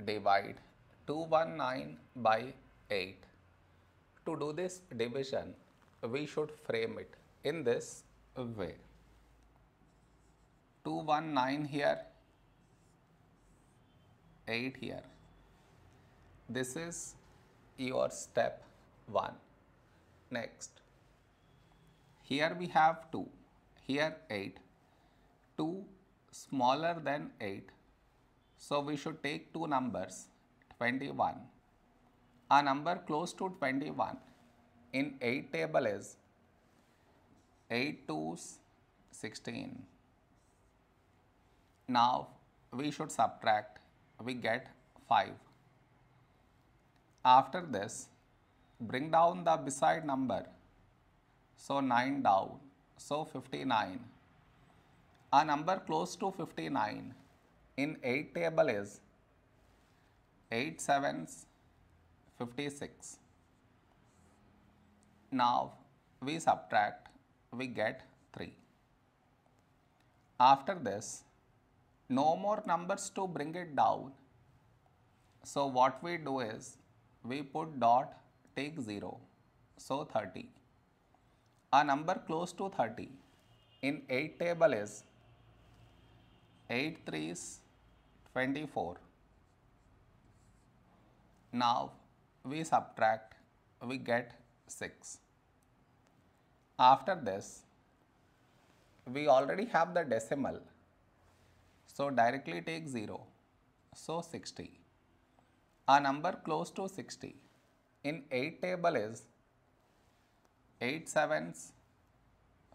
divide 219 by 8. To do this division, we should frame it in this way. 219 here, 8 here. This is your step 1. Next, here we have 2, here 8. 2 smaller than 8. So we should take two numbers 21. A number close to 21 in 8 table is 8 2's 16. Now we should subtract, we get 5. After this, bring down the beside number. So 9 down, so 59. A number close to 59 in 8 table is 8 7's 56. Now we subtract, we get 3. After this, no more numbers to bring it down. So what we do is, we put dot, take 0, so 30. A number close to 30 in 8 table is 8 3's 24. Now we subtract, we get 6. After this, we already have the decimal, so directly take 0, so 60. A number close to 60 in 8 table is 8 7's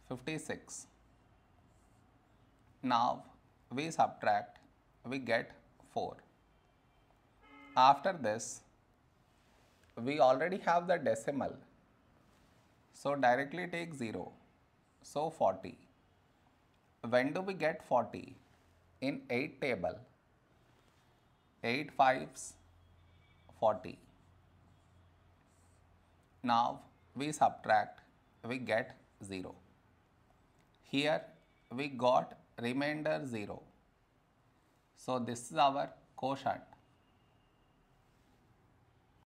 56. Now we subtract, we get 4. After this, we already have the decimal, so directly take 0, so 40. When do we get 40? In 8 table, 8 5's 40. Now we subtract, we get 0. Here we got remainder 0. So this is our quotient